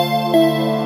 Música